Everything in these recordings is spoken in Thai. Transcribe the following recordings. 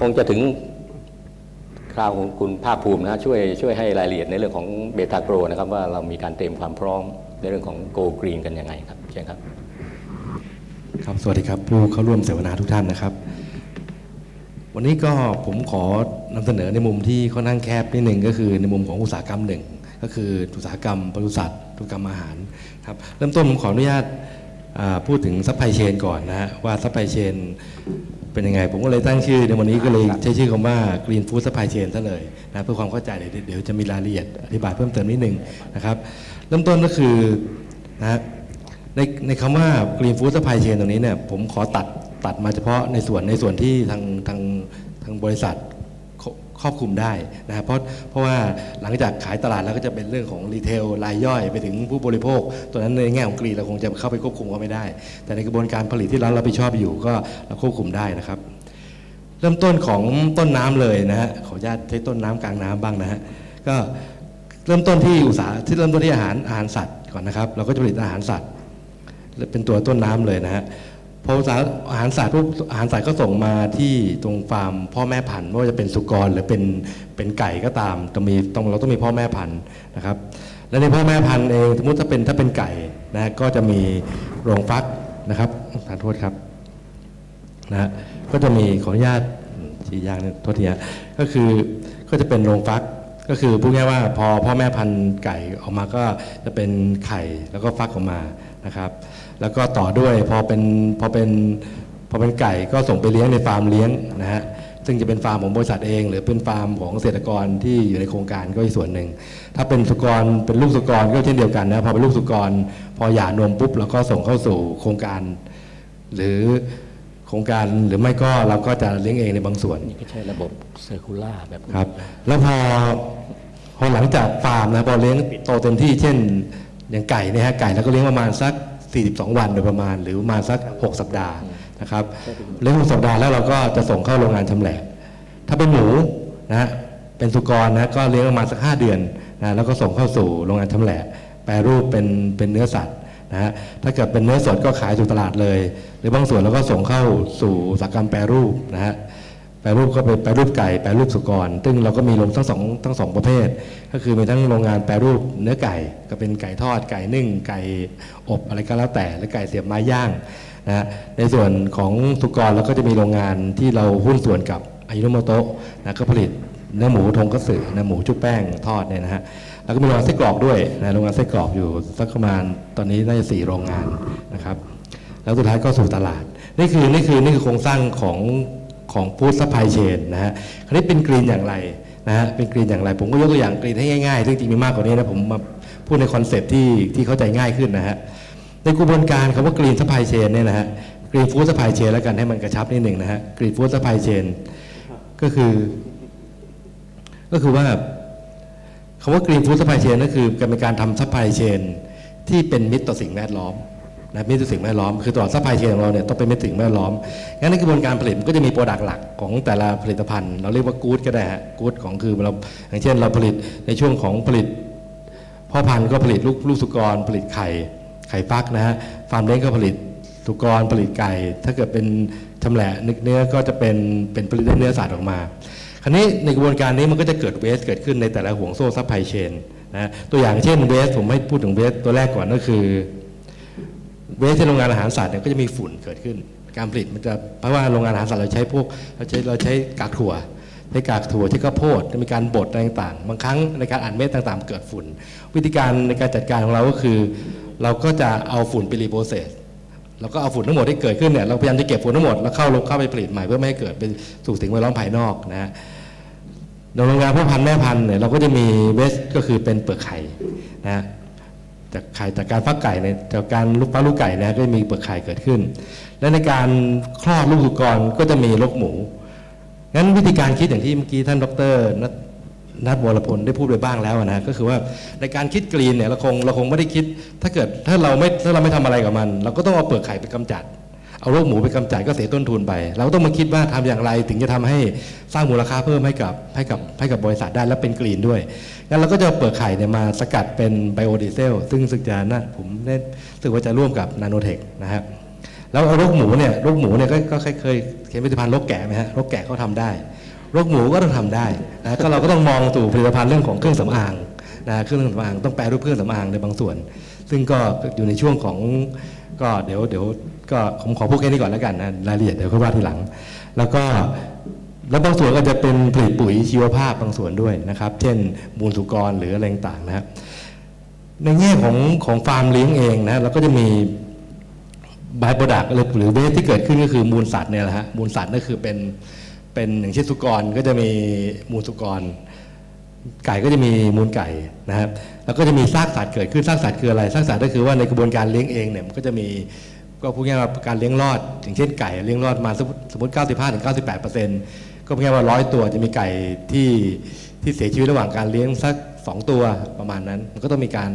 คงจะถึงคราวของคุณภาคภูมินะช่วยช่วยให้รายละเอียดในเรื่องของเบต้าโกรนะครับว่าเรามีการเตรียมความพร้อมในเรื่องของโกลกรีนกันยังไงครับเชิญครับครับสวัสดีครับ ผู้เข้าร่วมเสวนาทุกท่านนะครับ วันนี้ก็ผมขอนำเสนอในมุมที่ค่อนข้างแคบนิดหนึ่งก็คือในมุมของอุตสาหกรรมหนึ่งก็คืออุตสาหกรรมปศุสัตว์อุตสาหกรรมอาหารครับเริ่มต้นผมขออนุญาตพูดถึง supply chain ก่อนนะฮะว่า supply chain เป็นยังไง ผมก็เลยตั้งชื่อในวันนี้ก็เลยใช้ชื่อคำว่า Green Food Supply Chain ซะเลยนะเพื่อความเข้าใจเดี๋ยวเดี๋ยวจะมีรายละเอียดอธิบายเพิ่มเติมนิดนึงนะครับ เริ่มต้นก็คือนะฮะในในคำว่า Green Food Supply Chain ตรงนี้เนี่ยผมขอตัดตัดมาเฉพาะในส่วนในส่วนที่ทางทางทางบริษัท ครอบคลุมได้นะเพราะเพราะว่าหลังจากขายตลาดแล้วก็จะเป็นเรื่องของ retail รายย่อยไปถึงผู้บริโภค ตัวนั้นในแง่ของกรีเราคงจะเข้าไปควบคุมก็ไม่ได้ แต่ในกระบวนการผลิตที่เรารับผิดชอบอยู่ก็เราควบคุมได้นะครับ เริ่มต้นของต้นน้ำเลยนะฮะขออนุญาตใช้ต้นน้ำกลางน้ำบ้างนะฮะก็เริ่มต้นที่อุตสาหที่เริ่มต้นที่อาหารอาหารสัตว์ก่อนนะครับ เราก็จะผลิตอาหารสัตว์ เป็นตัวต้นน้ำเลยนะฮะ พออาหารสัตว์ปุ๊บอาหารสัตว์ก็ส่งมาที่ตรงฟาร์มพ่อแม่พันธุ์ไม่ว่าจะเป็นสุกรหรือเป็นเป็นไก่ก็ตามต้องมีต้องเราต้องมีพ่อแม่พันธุ์นะครับ และในพ่อแม่พันธุ์เองสมมติถ้าเป็นถ้าเป็นไก่นะก็จะมีโรงฟักนะครับขอโทษครับนะฮะก็จะมีขออนุญาตชี้ยางเนี่ยโทษทีฮะก็คือก็จะเป็นโรงฟักก็คือพูดง่ายว่าพอพ่อแม่พันธุ์ไก่ออกมาก็จะเป็นไข่แล้วก็ฟักออกมานะครับ แล้วก็ต่อด้วยพอเป็นพอเป็นพอเป็นไก่ก็ส่งไปเลี้ยงในฟาร์มเลี้ยงนะฮะซึ่งจะเป็นฟาร์มของบริษัทเอง หรือเป็นฟาร์มของเกษตรกรที่อยู่ในโครงการก็อีกส่วนหนึ่ง ถ้าเป็นสุกรเป็นลูกสุกรก็เช่นเดียวกันนะพอเป็นลูกสุกร พอหย่านมปุ๊บเราก็ส่งเข้าสู่โครงการ หรือโครงการหรือไม่ก็เราก็จะเลี้ยงเองในบางส่วนนี่ก็ใช่ระบบเซอร์คูล่าแบบนี้ครับ แล้วพอพอหลังจากฟาร์มนะพอเลี้ยงโตเต็มที่เช่นอย่างไก่เนี่ยฮะไก่เราก็เลี้ยงประมาณสัก 42 วันโดยประมาณ หรือประมาณสัก 6 สัปดาห์นะครับเลี้ยง6สัปดาห์แล้วเราก็จะส่งเข้าโรงงานชำแหละ ถ้าเป็นหมูนะฮะเป็นสุกรนะก็เลี้ยงประมาณสัก 5 เดือนนะแล้วก็ส่งเข้าสู่โรงงานชำแหละ แปรรูปเป็นเป็นเนื้อสัตว์นะฮะถ้าเกิดเป็นเนื้อสดก็ขายสู่ตลาดเลย หรือบางส่วนเราก็ส่งเข้าสู่อุตสาหกรรมแปรรูปนะฮะ แปรรูปก็เป็นแปรรูปไก่แปรรูปสุกร ซึ่งเราก็มีลงทั้งสองทั้งสองประเภท ก็คือมีทั้งโรงงานแปรรูปเนื้อไก่ ก็เป็นไก่ทอดไก่นึ่ง ไก่อบอะไรก็แล้วแต่และไก่เสียบไม้ย่างนะฮะในส่วนของสุกรเราก็จะมีโรงงานที่เราหุ้นส่วนกับอายิโนะโมะโต๊ะนะก็ผลิตเนื้อหมูทงคัตสึเนื้อหมูชุบแป้งทอดเนี่ยนะฮะแล้วก็มีโรงงานไส้กรอกด้วยนะโรงงานไส้กรอกอยู่สักประมาณตอนนี้น่าจะสี่โรงงานนะครับ แล้วสุดท้ายก็สู่ตลาดนี่คือนี่คือนี่คือโครงสร้างของ ของ food supply chain นะฮะคราวนี้เป็น green อย่างไรนะฮะเป็น green อย่างไร ผมก็ยกตัวอย่าง green ให้ง่ายๆซึ่งจริงมีมากกว่านี้นะผมมาพูดใน concept ที่ที่เข้าใจง่ายขึ้นนะฮะในกระบวนการคำว่า green supply chain เนี่ยนะฮะ green food supply chain แล้วกันให้มันกระชับนิดหนึ่งนะฮะ green food supply chain ก็คือ ก็คือว่าคำว่า Green Food Supply Chain ก็คือการเป็นการทำ supply chain ที่เป็นมิตรต่อสิ่งแวดล้อม นะมิตรสิ่งแวดล้อมคือตลอด supply chain ของเราเนี่ยต้องเป็นมิตรสิ่งแวดล้อมงั้นในกระบวนการผลิตมันก็จะมี product หลักของแต่ละผลิตภัณฑ์ เราเรียกว่ากู๊ดก็ได้ฮะกู๊ดของคือเราอย่างเช่นเราผลิตในช่วงของผลิตพ่อพันธุ์ก็ผลิตลูกลูกสุกร ผลิตไข่ไข่ฟักนะฮะฟาร์มเลี้ยงก็ผลิตสุกรผลิตไก่ ถ้าเกิดเป็นชำแหละนึกเนื้อก็จะเป็นเป็นผลิตเนื้อสัตว์ออกมา คราวนี้ในกระบวนการนี้มันก็จะเกิด waste เกิดขึ้นในแต่ละห่วงโซ่ supply chain นะตัวอย่างเช่น waste ผมให้พูดถึง waste ตัวแรกก่อนก็คือ waste ที่โรงงานอาหารสัตว์เนี่ยก็จะมีฝุ่นเกิดขึ้น การผลิตมันจะเพราะว่าโรงงานอาหารสัตว์เราใช้พวกเราใช้เราใช้กากถั่วใช้กากถั่วใช้ข้าวโพดจะมีการบดอะไรต่างๆ บางครั้งในการอ่านเม็ดต่างๆ เกิดฝุ่น วิธีการในการจัดการของเราก็คือ เราก็จะเอาฝุ่นไปรีโปรเซสเราก็เอาฝุ่นทั้งหมดที่เกิดขึ้นเนี่ยเราพยายามจะเก็บฝุ่นทั้งหมดแล้วเข้าลงเข้าไปผลิตใหม่เพื่อไม่ให้เกิดเป็นสู่สิ่งแวดล้อมภายนอกนะฮะในโรงงานพ่อพันธุ์แม่พันธุ์เนี่ยเราก็จะมีเวสก็คือเป็นเปลือกไข่นะฮะ จากไข่จากการฟักไก่เนี่ยจากการลูกฟักลูกไก่เนี่ยก็จะมีเปลือกไข่เกิดขึ้น และในการคลอดลูกสุกรก็จะมีลกหมูงั้นวิธีการคิดอย่างที่เมื่อกี้ท่านดรนัทนัทวรพลได้พูดไปบ้างแล้วนะฮะก็คือว่าในการคิดกรีนเนี่ยเราคงเราคงไม่ได้คิด ถ้าเกิดถ้าเราไม่ถ้าเราไม่ทำอะไรกับมัน เราก็ต้องเอาเปลือกไข่ไปกำจัด เอาโรคหมูไปกำจัดก็เสียต้นทุนไป เราต้องมาคิดว่าทำอย่างไรถึงจะทำให้สร้างมูลค่าเพิ่มให้กับให้กับให้กับบริษัทได้และเป็นกรีนด้วยงั้นเราก็จะเอาเปลือกไข่เนี่ยมาสกัดเป็นไบโอดีเซลซึ่งสึกจะน่าผมได้สึกว่าจะร่วมกับนาโนเทคนะครับแล้วเอารกหมูเนี่ยโรกหมูเนี่ยก็เคยเคยเห็นผลิตภัณฑ์โรกแกะไหมฮะโรกแกะเขาทำได้โรกหมูก็ต้องทำได้นะก็เราก็ต้องมองสู่ผลิตภัณฑ์เรื่องของเครื่องสำอางนะเครื่องสำอางต้องแปลรูปเครื่องสำอางในบางส่วน ซึ่งก็อยู่ในช่วงของก็เดี๋ยวเดี๋ยว ก็ผมขอพูดแค่นี้ก่อนแล้วกันนะรายละเอียดเดี๋ยวค่อยว่าทีหลัง แล้วก็แล้วบางส่วนก็จะเป็นผลิตปุ๋ยชีวภาพบางส่วนด้วยนะครับ เช่นมูลสุกรหรืออะไรต่างนะครับในแง่ของของฟาร์มเลี้ยงเองนะเราก็จะมี by-product หรือ waste ที่เกิดขึ้นก็คือมูลสัตว์เนี่ยแหละฮะมูลสัตว์นั่นคือเป็นเป็นอย่างเช่นสุกรก็จะมีมูลสุกร ไก่ก็จะมีมูลไก่นะครับแล้วก็จะมีซากสัตว์เกิดขึ้นซากสัตว์คืออะไรซากสัตว์ก็คือว่าในกระบวนการเลี้ยงเองเนี่ยมันก็จะมี ก็พูดง่ายว่าการเลี้ยงรอด อย่างเช่นไก่เลี้ยงรอดมาสมมติสมมติ95ถึง98เปอร์เซ็นต์ก็พูดง่ายว่าร้อยตัวจะมีไก่ที่ที่เสียชีวิตระหว่างการเลี้ยงสัก 2 ตัวประมาณนั้น มันก็ต้องมีการ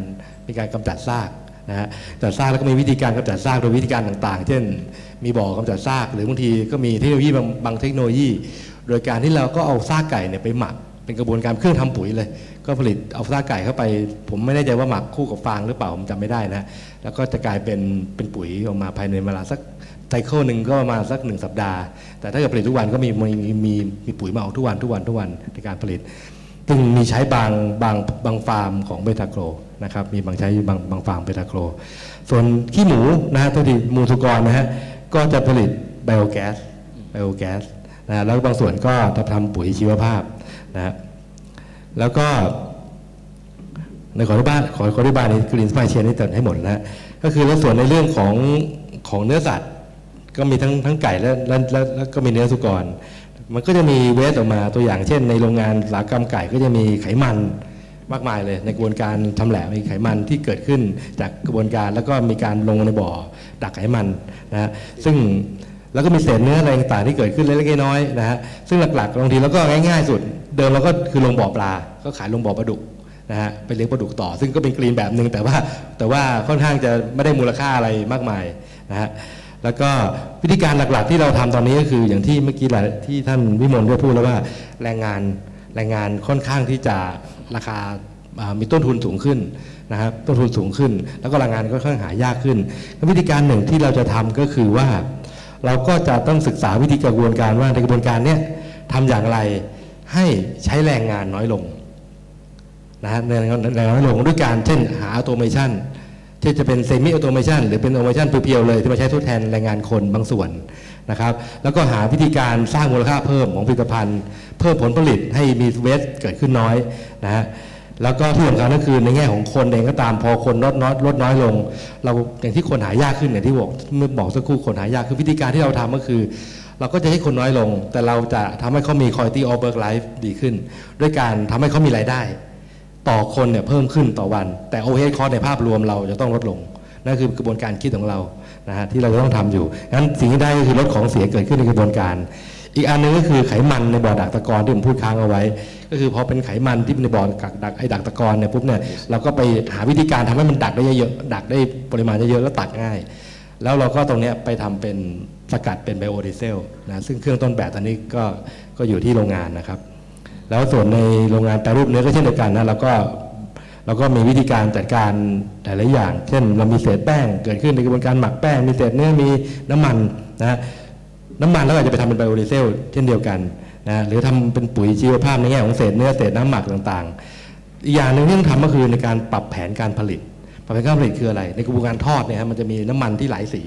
มีการกำจัดซากนะฮะกำจัดซากแล้วก็มีวิธีการกำจัดซากโดยวิธีการต่างๆ เช่น มีบ่อกำจัดซากหรือบางทีก็มีเทคโนโลยีบางเทคโนโลยี โดยการที่เราก็เอาซากไก่เนี่ยไปหมัก เป็นกระบวนการเครื่องทำปุ๋ยเลย ก็ผลิตเอาซากไก่เข้าไป ผมไม่แน่ใจว่าหมักคู่กับฟางหรือเปล่าผมจำไม่ได้นะ แล้วก็จะกลายเป็นเป็นปุ๋ยออกมาภายในเวลาสักไซเคิลหนึ่งก็ประมาณสักหนึ่งสัปดาห์ แต่ถ้าเกิดผลิตทุกวันก็มีมีมีมีปุ๋ยมาออกทุกวันทุกวันทุกวันในการผลิตซึ่งมีใช้บางบางบางฟาร์มของเบทาโกรนะครับมีบางใช้บางบางฟาร์มเบทาโกรส่วนขี้หมูนะฮะตัวที่มูลสุกรนะฮะก็จะผลิตไบโอแก๊สไบโอแก๊สนะแล้วบางส่วนก็จะทำปุ๋ยชีวภาพ นะฮะแล้วก็ในขอที่บ้านขอขอที่บ้านนี้กรีนสไปเชียนี่เติมให้หมดนะฮะก็คือแล้วส่วนในเรื่องของของเนื้อสัตว์ ก็มีทั้งทั้งไก่และและและแล้วก็มีเนื้อสุกร มันก็จะมีเวสออกมาตัวอย่างเช่น ในโรงงานอุตสาหกรรมไก่ก็จะมีไขมันมากมายเลย ในกระบวนการทำแหลมมีไขมันที่เกิดขึ้นจากกระบวนการแล้วก็มีการลงในบ่อดักไขมันนะฮะซึ่งแล้วก็มีเศษเนื้ออะไรต่างๆที่เกิดขึ้นเล็กๆน้อยๆนะฮะซึ่งหลักๆบางทีเราก็ง่ายๆสุด เดิมเราก็คือลงบ่อปลา ก็ขายลงบ่อปลาดุกนะฮะไปเลี้ยงปลาดุกต่อ ซึ่งก็เป็นกรีนแบบหนึ่งแต่ว่าแต่ว่าค่อนข้างจะไม่ได้มูลค่าอะไรมากมายนะฮะแล้วก็วิธีการหลักๆที่เราทำตอนนี้ก็คืออย่างที่เมื่อกี้หลายที่ท่านวิมลได้พูดแล้วว่าแรงงานแรงงานค่อนข้างที่จะราคามีต้นทุนสูงขึ้นนะครับต้นทุนสูงขึ้น แล้วก็แรงงานก็ค่อนข้างหายากขึ้น วิธีการหนึ่งที่เราจะทำก็คือว่า เราก็จะต้องศึกษาวิธีกระบวนการว่าในกระบวนการเนี้ยทำอย่างไร ให้ใช้แรงงานน้อยลงนะฮะแรงงานน้อยลงด้วยการเช่นหา automation ที่จะเป็น semi-automation หรือเป็น automation pure ๆเลยที่มาใช้ทดแทนแรงงานคนบางส่วนนะครับ แล้วก็หาวิธีการสร้างมูลค่าเพิ่มของผลิตภัณฑ์ เพิ่มผลผลิตให้มี waste เกิดขึ้นน้อยนะฮะแล้วก็ที่สำคัญก็คือในแง่ของคนเองก็ตามพอคนลดน้อยลดน้อยลง เราอย่างที่คนหายากขึ้นอย่างที่บอกเมื่อบอกสักครู่คนหายากคือวิธีการที่เราทำก็คือ เราก็จะให้คนน้อยลง แต่เราจะทำให้เขามี quality of work life ดีขึ้น ด้วยการทำให้เขามีรายได้ ต่อคนเนี่ยเพิ่มขึ้นต่อวัน แต่ overhead cost ในภาพรวมเราจะต้องลดลง นั่นคือกระบวนการคิดของเรานะฮะที่เราจะต้องทำอยู่งั้นสิ่งที่ได้ก็คือลดของเสียเกิดขึ้นในกระบวนการ อีกอันหนึงก็คือไขมันในบ่อดักตะกอนที่ผมพูดค้างเอาไว้ ก็คือพอเป็นไขมันที่ในบ่อกักดักไอ้ดักตะกอนเนี่ยปุ๊บเนี่ยเราก็ไปหาวิธีการทำให้มันดักได้เยอะๆดักได้ปริมาณเยอะๆแล้วตักง่าย แล้วเราก็ตรงเนี้ยไปทำเป็น สกัดเป็นไบโอดีเซลนะซึ่งเครื่องต้นแบบตอนนี้ก็ก็อยู่ที่โรงงานนะครับ แล้วส่วนในโรงงานแปรรูปเนื้อก็เช่นเดียวกันนะเราก็เราก็มีวิธีการจัดการหลายๆอย่าง เช่น เรามีเศษแป้งเกิดขึ้นในกระบวนการหมักแป้ง มีเศษเนื้อมีน้ำมันนะน้ำมันแล้วอาจจะไปทำเป็นไบโอดีเซลเช่นเดียวกันนะหรือทำเป็นปุ๋ยชีวภาพในแง่ของเศษเนื้อเศษน้ำหมักต่างๆ อีกอย่างหนึ่งที่ต้องทำก็คือในการปรับแผนการผลิตปรับแผนการผลิตคืออะไร ในกระบวนการทอดเนี่ยมันจะมีน้ำมันที่หลายสี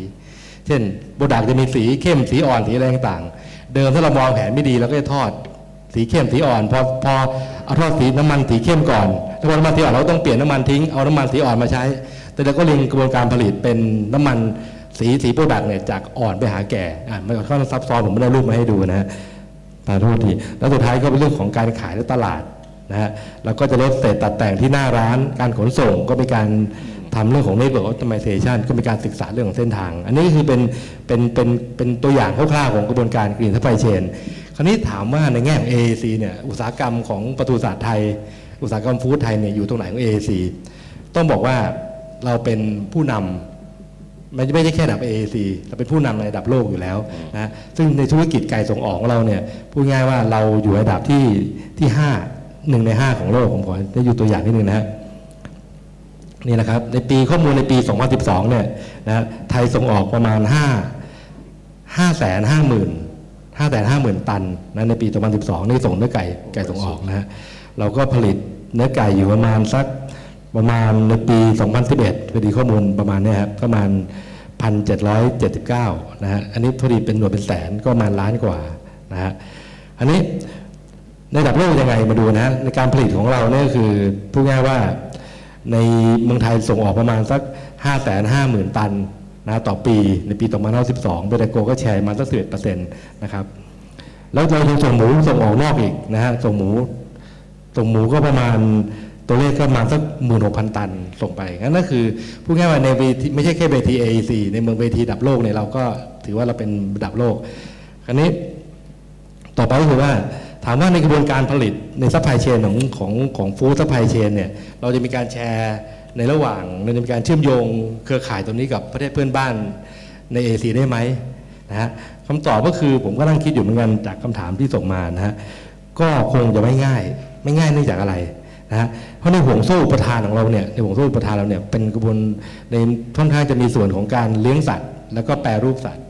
เช่นโบดักจะมีสีเข้มสีอ่อนสีอะไรต่าง เดิมถ้าเรามองแผนไม่ดีเราก็จะทอดสีเข้มสีอ่อน พอพอเอาทอดสีน้ำมันสีเข้มก่อนแล้วพอน้ำมันสีอ่อนเราต้องเปลี่ยนน้ำมันทิ้งเอาน้ำมันสีอ่อนมาใช้ แต่เราก็เรียงกระบวนการผลิตเป็นน้ำมันสีสีโปรดักเนี่ยจากอ่อนไปหาแก่อ่ามันค่อนข้างซับซ้อนผมไม่ได้รูปมาให้ดูนะฮะตาโทษทีแล้วสุดท้ายก็เป็นเรื่องของการขายและตลาดนะฮะแล้วก็จะลดเศษตัดแต่งที่หน้าร้านการขนส่งก็มีการ ทำเรื่องของ network optimization ก็มีการศึกษาเรื่องของเส้นทาง อันนี้คือเป็นเป็นเป็นเป็นตัวอย่างคร่าวๆของกระบวนการ Green Supply Chain คราวนี้ถามว่าในแง่ของ AAC เนี่ยอุตสาหกรรมของปศุสัตว์ไทย อุตสาหกรรมฟู้ดไทยเนี่ยอยู่ตรงไหนของ AAC ต้องบอกว่าเราเป็นผู้นำไม่ไม่ใช่แค่ระดับ AAC เราเป็นผู้นำในระดับโลกอยู่แล้วนะซึ่งในธุรกิจไก่ส่งออกของเราเนี่ยพูดง่ายว่าเราอยู่ในระดับที่ที่ห้าหนึ่งในห้าของโลกผมขอได้อยู่ตัวอย่างนิดนึงนะฮะ นี่นะครับในปีข้อมูลในปี 2012 เนี่ยนะไทยส่งออกประมาณ5ห้าแสนห้าหมื่นห้าแสนห้าหมื่นตันนะในปี 2012 นี่ส่งเนื้อไก่ไก่ส่งออกนะฮะเราก็ผลิตเนื้อไก่อยู่ประมาณสักประมาณในปี 2011พอดีข้อมูลประมาณเนี้ครับประมาณ 1,779 นะฮะอันนี้พอดีเป็นหน่วยเป็นแสนก็ประมาณล้านกว่านะฮะอันนี้ในระดับโลกยังไงมาดูนะฮะในการผลิตของเราเนี่ยคือพูดง่ายว่า ในเมืองไทยส่งออกประมาณสัก 5 5 0 0 0 0 ตันนะต่อปีในปี 2012เบรโกก็แชร์มาสัก11%นะครับแล้วเรายังส่งหมูส่งออกนอกอีกนะฮะส่งหมูส่งหมูก็ประมาณตัวเลขก็มาสักหมื่นหกพันตันส่งไปงั้นก็คือพูดง่ายว่าในเวทีไม่ใช่แค่เวที AEC ในเมืองเวทีระดับโลกเนี่ยเราก็ถือว่าเราเป็นระดับโลก คราวนี้ต่อไปก็คือว่า ถามว่าในกระบวนการผลิตใน supply chain ของของของ food supply chain เนี่ยเราจะมีการแชร์ในระหว่างเราจะมีการเชื่อมโยงเครือข่ายตรงนี้กับประเทศเพื่อนบ้านในเอเชียได้ไหมนะฮะคำตอบก็คือผมก็นั่งคิดอยู่เหมือนกันจากคำถามที่ส่งมานะฮะก็คงจะไม่ง่าย ไม่ง่ายเนื่องจากอะไรนะฮะเพราะในห่วงโซ่อุปทานของเราเนี่ยในห่วงโซ่อุปทานเราเนี่ยเป็นกระบวนในค่อนข้างจะมีส่วนของการเลี้ยงสัตว์ แล้วก็แปรรูปสัตว์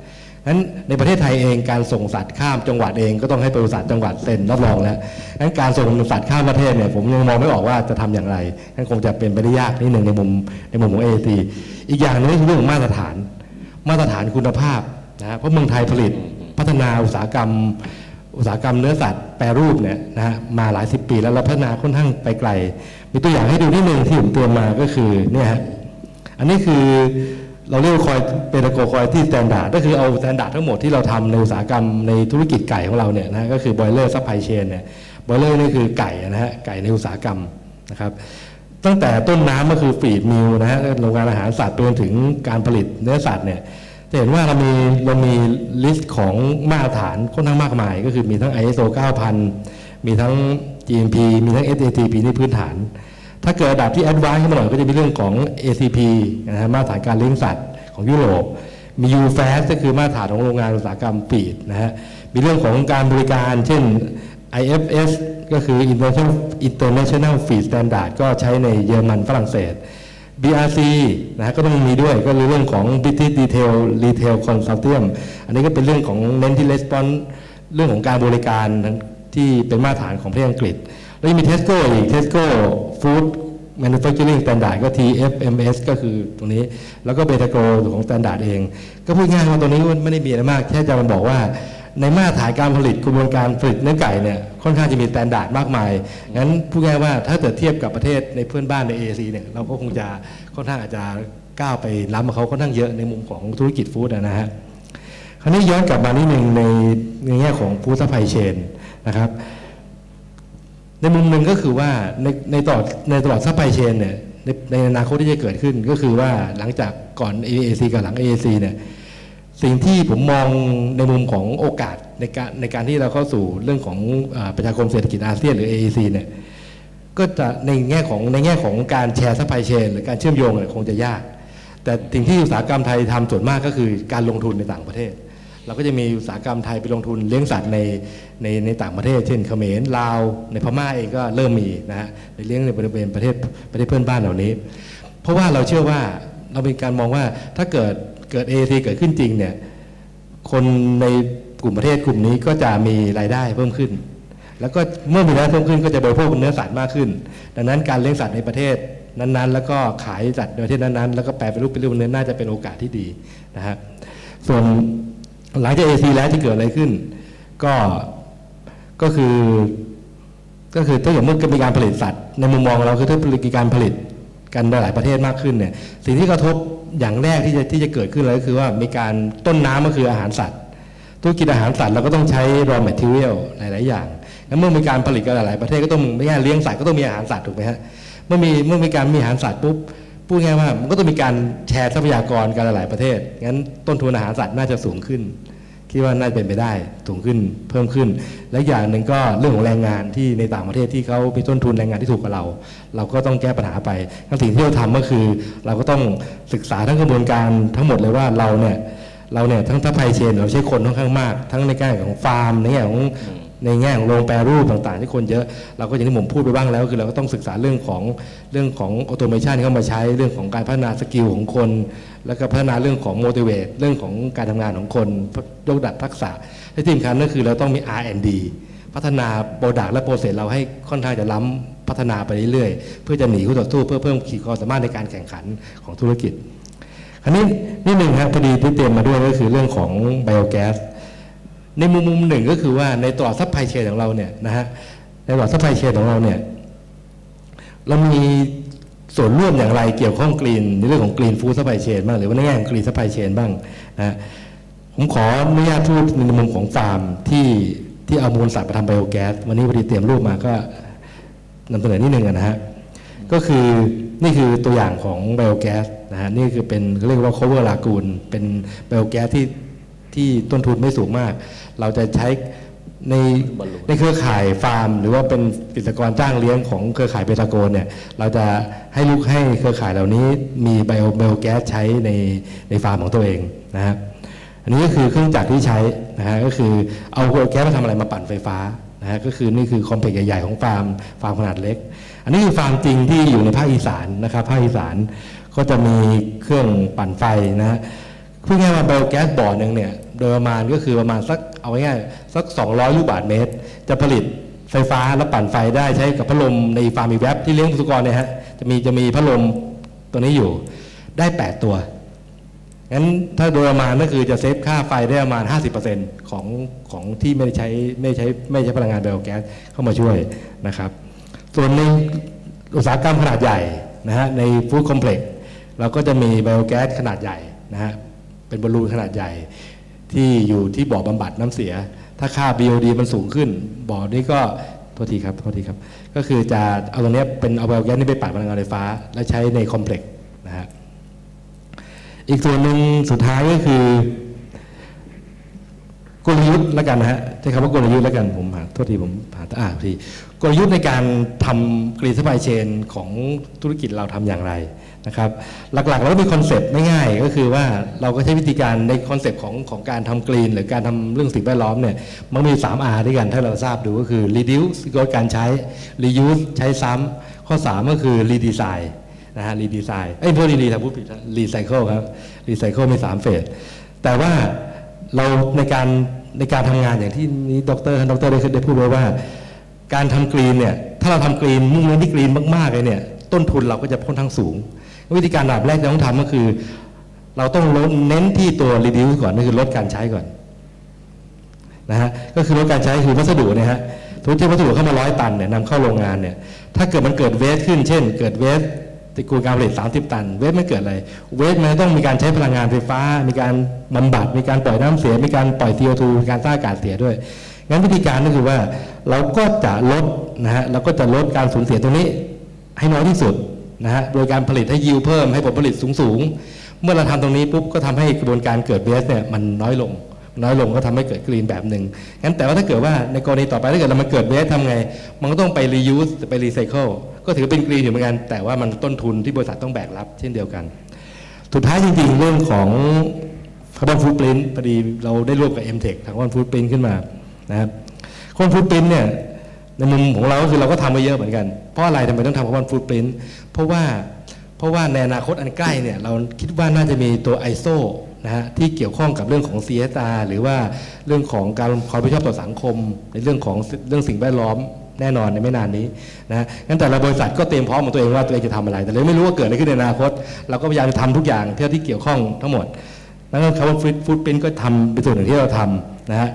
นั้นในประเทศไทยเองการส่งสัตว์ข้ามจังหวัดเองก็ต้องให้บริษัทจังหวัดเซ็นรับรองแล้วนั้นการส่งสัตว์ข้ามประเทศเนี่ยผมยังมองไม่ออกว่าจะทำอย่างไรนั้นคงจะเป็นไปได้ยากนิดหนึ่งในมุมในมุมของเอซีอีกอย่างหนึงคือเรื่องของมาตรฐาน มาตรฐานคุณภาพนะฮะเพราะเมืองไทยผลิตพัฒนาอุตสาหกรรม อุตสาหกรรมเนื้อสัตว์แปรรูปเนี่ยนะฮะมาหลายสิบปีแล้วเราพัฒนาค่อนข้างไปไกล มีตัวอย่างให้ดูนิดหนึ่งที่ผมเตรียมมาก็คือเนี่ยฮะอันนี้คือ เราเรียกคอยเป็น global quality standard ก็คือเอา standard ทั้งหมดที่เราทำในอุตสาหกรรมในธุรกิจไก่ของเราเนี่ยนะก็คือ broiler supply chain เนี่ย broiler นี่คือไก่นะฮะไก่ในอุตสาหกรรมนะครับตั้งแต่ต้นน้ำก็คือ feed mill นะฮะโรงงานอาหารสัตว์ไปจนถึงการผลิตเนื้อสัตว์เนี่ยจะเห็นว่าเรามีเรามี list ของมาตรฐานค่อนข้างมากมาย ก็คือมีทั้ง ISO 9000 มีทั้ง GMP มีทั้ง HACCP นี่พื้นฐาน ถ้าเกิดระดับที่ advance ขึ้นมาหน่อยก็จะมีเรื่องของ ACP นะฮะมาตรฐานการเลี้ยงสัตว์ของยุโรปมี UFAS ก็คือมาตรฐานของโรงงานอุตสาหกรรม feed นะฮะมีเรื่องของการบริการเช่น IFS ก็คือ International International Food Standard ก็ใช้ในเยอรมันฝรั่งเศส BRC นะฮะก็ต้องมีด้วยก็คือเรื่องของ British Detail Retail Consortium อันนี้ก็เป็นเรื่องของเน้นที่ response เรื่องของการบริการที่เป็นมาตรฐานของประเทศอังกฤษ แล้วยังมี Tesco อีก Tesco Food Manufacturing Standard ก็ TFMS ก็คือตรงนี้ แล้วก็เบตาโกของ Standard เอง ก็พูดง่ายว่าตรงนี้ไม่ได้มีอะไรมาก แค่จะมาบอกว่าในมาตรฐานการผลิตกระบวนการผลิตเนื้อไก่เนี่ยค่อนข้างจะมี s t ต n d า r d มากมาย งั้นพูดง่ายว่าถ้าเกิดเทียบกับประเทศในเพื่อนบ้านใน AAC เนี่ยเราก็คงจะค่อนข้างอาจจะก้าวไปล้ำกับเขาค่อนข้างเยอะในมุมของธุรกิจ food นะฮะ คราวนี้ย้อนกลับมานิดหนึ่งในในแง่ของ food supply chain นะครับ ในมุมหนึ่งก็คือว่าในในตลอดในตลอด supply chain เนี่ยในในอนาคตที่จะเกิดขึ้นก็คือว่าหลังจากก่อน AAC กับหลัง AAC เนี่ยสิ่งที่ผมมองในมุมของโอกาสในการในการที่เราเข้าสู่เรื่องของอประชาคมเศรษฐกิจอาเซียนหรือ AEC เนี่ยก็จะในแง่ของในแง่ของการแชร์ supply chain หรือการเชื่อมโยงเนี่ยคงจะยาก แต่สิ่งที่อุตสาหกรรมไทยทำส่วนมากก็คือการลงทุนในต่างประเทศ เราก็จะมีอุตสาหกรรมไทยไปลงทุนเลี้ยงสัตว์ในในในต่างประเทศ เช่นเขมรลาว ในพม่าเองก็เริ่มมีนะฮะไปเลี้ยงในบริเวณประเทศประเทศเพื่อนบ้านเหล่านี้ เพราะว่าเราเชื่อว่าเรามีการมองว่าถ้าเกิดเกิด AEC เกิดขึ้นจริงเนี่ยคนในกลุ่มประเทศกลุ่มนี้ก็จะมีรายได้เพิ่มขึ้น แล้วก็เมื่อมีรายได้เพิ่มขึ้นก็จะบริโภคเนื้อสัตว์มากขึ้น ดังนั้นการเลี้ยงสัตว์ในประเทศนั้นๆ แล้วก็ขายสัตว์ในประเทศนั้นๆ แล้วก็แปลเป็นรูปเป็นรูปเนื้อน่าจะเป็นโอกาสที่ดีนะฮะส่วน หลังจาก AC แล้วที่เกิดอะไรขึ้น ก็ก็คือ ก็คือถ้าอย่างเมื่อมีการผลิตสัตว์ ในมุมมองเราคือถ้ามีการผลิตกันในหลายประเทศมากขึ้นเนี่ยสิ่งที่กระทบอย่างแรกที่จะที่จะเกิดขึ้นเลยก็คือว่ามีการต้นน้ำก็คืออาหารสัตว์ธุรกิจอาหารสัตว์เราก็ต้องใช้ raw material หลาย ๆ อย่างงั้นเมื่อมีการผลิตกันหลายประเทศก็ต้องไม่ใช่เลี้ยงสัตว์ก็ต้องมีอาหารสัตว์ถูกไหมฮะเมื่อมีเมื่อมีการมีอาหารสัตว์ปุ๊บ พูดง่ายว่ามันก็ต้องมีการแชร์ทรัพยากรกันหลายประเทศ งั้นต้นทุนอาหารสัตว์น่าจะสูงขึ้น คิดว่าน่าจะเป็นไปได้สูงขึ้นเพิ่มขึ้น และอย่างหนึ่งก็เรื่องของแรงงานที่ในต่างประเทศที่เขามีต้นทุนแรงงานที่ถูกกว่าเรา เราก็ต้องแก้ปัญหาไปทั้งสิ่งที่เราทำก็คือ เราก็ต้องศึกษาทั้งกระบวนการทั้งหมดเลยว่าเราเนี่ยเราเนี่ยทั้ง supply chain เราใช้คนค่อนข้างมาก ทั้งในแง่ของฟาร์มในแง่ของ ในแง่ของโรงแปรรูปต่างๆ ที่คนเยอะ เราก็อย่างที่ผมพูดไปบ้างแล้ว คือเราก็ต้องศึกษาเรื่องของเรื่องของ automation เข้ามาใช้เรื่องของการพัฒนา skill ของคน แล้วก็พัฒนาเรื่องของ motivate เรื่องของการทำงานของคนยกระดับทักษะและที่สำคัญก็คือเราต้องมี R&D พัฒนา product และ process เราให้ค่อนข้างจะล้ำพัฒนาไปเรื่อยๆ เพื่อจะหนีคู่ต่อสู้เพื่อเพิ่มขีดความสามารถในการแข่งขันของธุรกิจคราวนี้นิดหนึ่งครับพอดีที่เตรียมมาด้วยก็คือเรื่องของ biogas ในมุมมุมหนึ่งก็คือว่าในตลอด supply chain ของเราเนี่ยนะฮะในตลอด supply chain ของเราเนี่ยเรามีส่วนร่วมอย่างไรเกี่ยวข้อง green ในเรื่องของ green food supply chain บ้างหรือว่าในแง่ของ green supply chain บ้างนะฮะผมขออนุญาตพูดในมุมของฟาร์มที่ที่เอามูลสัตว์มาทำไบโอแก๊สวันนี้พอดีเตรียมรูปมาก็นำเสนอนิดนึงนะฮะก็คือนี่คือตัวอย่างของไบโอแก๊สนะฮะนี่คือเป็นเขาเรียกว่า cover lagoon เป็นไบโอแก๊สที่ ที่ต้นทุนไม่สูงมาก เราจะใช้ในบอลลูนในเครือข่ายฟาร์ม หรือว่าเป็นกิจกรจ้างเลี้ยงของเครือข่ายเบตาโกนเนี่ยเราจะให้ลูกให้เครือข่ายเหล่านี้มี bio biogas ใช้ในในฟาร์มของตัวเองนะฮะอันนี้ก็คือเครื่องจักรที่ใช้นะฮะก็คือเอา biogas มาทำอะไรมาปั่นไฟฟ้านะฮะก็คือนี่คือ complex ใหญ่ๆของฟาร์มฟาร์มขนาดเล็ก อันนี้คือฟาร์มจริงที่อยู่ในภาคอีสานนะครับภาคอีสานก็จะมีเครื่องปั่นไฟนะฮะพูดง่ายๆว่า biogas บ่อหนึ่งเนี่ย โดยประมาณก็คือประมาณสักเอาง่ายๆสัก 200 ลูกบาศก์เมตร จะผลิตไฟฟ้าแล้วปั่นไฟได้ใช้กับพัดลมในฟาร์ม evap ที่เลี้ยงสุกรเนี่ยฮะจะมีจะมีพัดลมตัวนี้อยู่ได้ 8 ตัวงั้นถ้าโดยประมาณก็คือจะเซฟค่าไฟได้ประมาณ 50%ของของที่ไม่ได้ใช้ไม่ใช้ไม่ใช้พลังงานไบโอแก๊สเข้ามาช่วยนะครับ ส่วนในอุตสาหกรรมขนาดใหญ่นะฮะในฟู้ดคอมเพล็กซ์เราก็จะมีไบโอแก๊สขนาดใหญ่นะฮะเป็นบอลลูนขนาดใหญ่ ที่อยู่ที่บ่อบำบัดน้ำเสีย ถ้าค่า BOD มันสูงขึ้น บ่อนี้ก็โทษทีครับโทษทีครับ ก็คือจะเอาตรงนี้เป็นเอา biogas นี่ไปปั่นพลังงานไฟฟ้า และใช้ใน complex นะฮะอีกส่วนหนึ่งสุดท้ายก็คือกลยุทธ์แล้วกันนะฮะใช้คำว่ากลยุทธ์แล้วกันผมหาโทษทีผมหาอ่าทีกลยุทธ์ในการทำ green supply chain ของธุรกิจเราทำอย่างไร นะครับหลักๆเราก็มี concept ไม่ง่ายก็คือว่าเราก็ใช้วิธีการใน concept ของของการทำ green หรือการทำเรื่องสิ่งแวดล้อมเนี่ยมันมี 3 R ด้วยกันถ้าเราทราบดูก็คือ reduce ลดการใช้ reuse ใช้ซ้ำข้อ 3 ก็คือ redesign นะฮะ redesign เอ้ยพวกรีดีทำพูดผิดรีไซเคิลครับรีไซเคิลมีสาม phase แต่ว่าเราในการในการทำงานอย่างที่นี้ดรท่านดรได้ได้พูดไว้ว่า การทำ green เนี่ยถ้าเราทำ green มุ่งเน้นที่ green มากๆเลยเนี่ยต้นทุนเราก็จะค่อนข้างสูง วิธีการอันดับแรกที่เราต้องทำก็คือ เราต้องลดเน้นที่ตัว reduce ก่อนนั่นคือลดการใช้ก่อนนะฮะก็คือลดการใช้คือวัสดุเนี่ยฮะทุกที่วัสดุเข้ามาร้อยตันเนี่ยนำเข้าโรงงานเนี่ยถ้าเกิดมันเกิดเวสขึ้น เช่น เกิดเวสติกูการผลิต 30 ตัน เวสไม่เกิดอะไร เวสมันต้องมีการใช้พลังงานไฟฟ้า มีการบำบัด มีการปล่อยน้ำเสีย มีการปล่อย CO2 มีการสร้างอากาศเสียด้วย งั้นวิธีการก็คือว่าเราก็จะลดนะฮะเราก็จะลดการสูญเสียตรงนี้ให้น้อยที่สุด นะฮะโดยการผลิตให้ยิวเพิ่มให้ผลผลิตสูงๆ เมื่อเราทำตรงนี้ปุ๊บก็ทำให้กระบวนการเกิดเวสเนี่ยมันน้อยลง น้อยลงก็ทำให้เกิดกรีนแบบหนึ่งงั้นแต่ว่าถ้าเกิดว่าในกรณีต่อไปถ้าเกิดเรามันเกิดเวสทำไง มันก็ต้องไป reuse ไป recycle ก็ถือเป็นกรีนอยู่เหมือนกัน แต่ว่ามันต้นทุนที่บริษัทต้องแบกรับเช่นเดียวกันสุดท้ายจริงๆ เรื่องของคาร์บอนฟูดปรินพอดีเราได้ร่วมกับ m t e c h ทางคาร์บอนฟูดปรินขึ้นมานะครับคาร์บอนฟูดปรินเนี่ย ในมุมของเราก็คือเราก็ทำมาเยอะเหมือนกัน เพราะอะไรทำไมต้องทำคาร์บอนฟูดปรินเพราะว่าเพราะว่าในอนาคตอันใกล้เนี่ยเราคิดว่าน่าจะมีตัว ISO นะฮะที่เกี่ยวข้องกับเรื่องของ CSR หรือว่าเรื่องของการความรับผิดชอบต่อสังคม ในเรื่องของเรื่องสิ่งแวดล้อมแน่นอนในไม่นานนี้นะงั้นแต่ละบริษัทก็เตรียมพร้อมของตัวเองว่าตัวเองจะทำอะไร แต่เราไม่รู้ว่าเกิดอะไรขึ้นในอนาคต เราก็พยายามจะทำทุกอย่างเท่าที่เกี่ยวข้องทั้งหมด แล้วก็คำว่าฟู้ดปรินก็ทำเป็นส่วนหนึ่งที่เราทำนะฮะ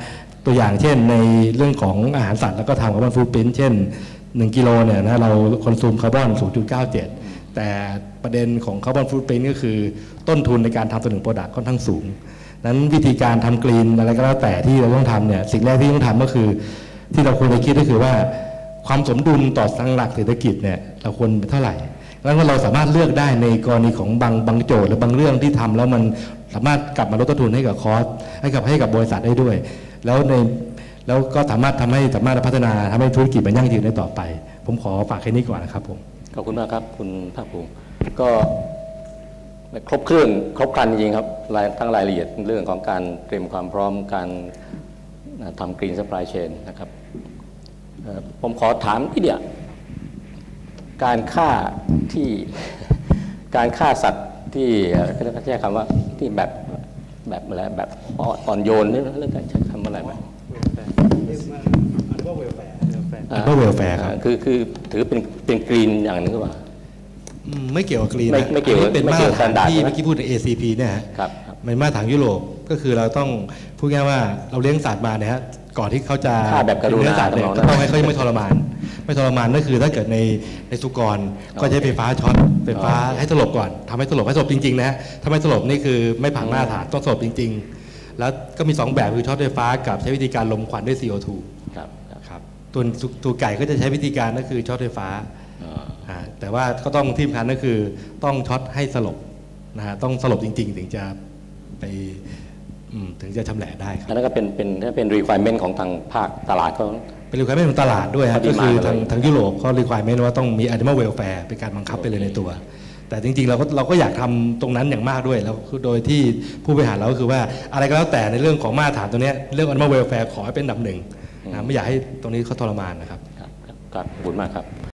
ตัวอย่างเช่นในเรื่องของอาหารสัตว์แล้วก็ทำ carbon footprint เช่น 1 กิโลเนี่ยนะเรา consume คาร์บอน 0.97 แต่ประเด็นของ carbon footprint ก็คือต้นทุนในการทำตัวหนึ่ง product ค่อนข้างสูง นั้นวิธีการทำ green อะไรก็แล้วแต่ที่เราต้องทำเนี่ยสิ่งแรกที่ต้องทำก็คือ ที่เราควรจะคิดก็คือว่าความสมดุลต่อสังหลักเศรษฐกิจเนี่ยเราควรเท่าไหร่แล้วก็เราสามารถเลือกได้ในกรณีของบางบางโจทย์หรือบางเรื่องที่ทำแล้วมันสามารถกลับมาลดต้นทุนให้กับคอสให้กับให้กับบริษัทได้ด้วย แล้วในแล้วก็สามารถทำให้สามารถพัฒนาทำให้ธุรกิจมันยั่งยืนได้ต่อไป ผมขอฝากแค่นี้ก่อนนะครับผมขอบคุณมากครับคุณภาคภูมิก็ครบเครื่องครบครันจริงครับรายทั้งรายละเอียดเรื่องของการเตรียมความพร้อมการทำกรีน supply chain นะครับผมขอถามที่เดียวการฆ่าที่การฆ่าสัตว์ที่เอ่อเขาใช้คำว่าที่แบบแบบอะไรแบบอ่อนโยนเรื่องการใช้คำอะไรแบบ อันว่าเวลแฟร์ ครับอ่าคือคือถือเป็นเป็นกรีนอย่างหนึงหรือเปล่าอืมไม่เกี่ยวกับกรีนไม่นะไม่เกี่ยวอันนี้เป็นไม่มาเกี่ตยรวฐาน standard ที่ใช่ไหมเมื่อกี้พูดใน ACP เนี่ยฮะครับครับเป็นมาตรฐานยุโรปก็คือเราต้องพูดง่ายๆว่าเราเลี้ยงสัตว์มาเนี่ยฮะก่อนที่เขาจะฆ่าแบบกรุณาเนื้อสัตว์เนี่ยทำนองนั้ก็นต้องให้เขาไม่ทรมาน ไม่ทรมานก็คือถ้าเกิดในในสุกรก็ใช้ไฟฟ้าช็อตไฟฟ้าให้สลบก่อนทำให้สลบให้สลบจริงๆนะฮะถ้าไม่สลบนี่คือไม่ผ่านมาตรฐานต้องสลบจริง ๆ แล้วก็มีสองแบบคือช็อตไฟฟ้ากับใช้วิธีการลมควันด้วย CO2 ครับครับครับ ตัวตัวไก่ก็จะใช้วิธีการก็คือช็อตไฟฟ้าอ่าอ่าแต่ว่าก็ต้องที่สำคัญก็คือต้องช็อตให้สลบนะฮะต้องสลบจริง ๆ ถึงจะไปอืมถึงจะชำแหละได้ครับอันนั้นก็เป็นเป็นถ้าเป็น requirement ของทางภาคตลาดเขาเป็นรีคว i เมนของตลาดด้วยฮะปริก็มาณคืออะไรทางทางยุโรปเขารีคว i เมนว่าต้องมี animal welfare เป็นการบังคับไปเลยในตัว แต่จริง ๆ เราก็เราก็อยากทำตรงนั้นอย่างมากด้วยแล้วคือโดยที่ผู้บริหารเราก็คือว่าอะไรก็แล้วแต่ในเรื่องของมาตรฐานตัวเนี้ยเรื่อง animal welfare ขอให้เป็นอันดับหนึ่งนะ ไม่อยากให้ตรงนี้เขาทรมานนะครับครับครับครับขอบคุณมากครับ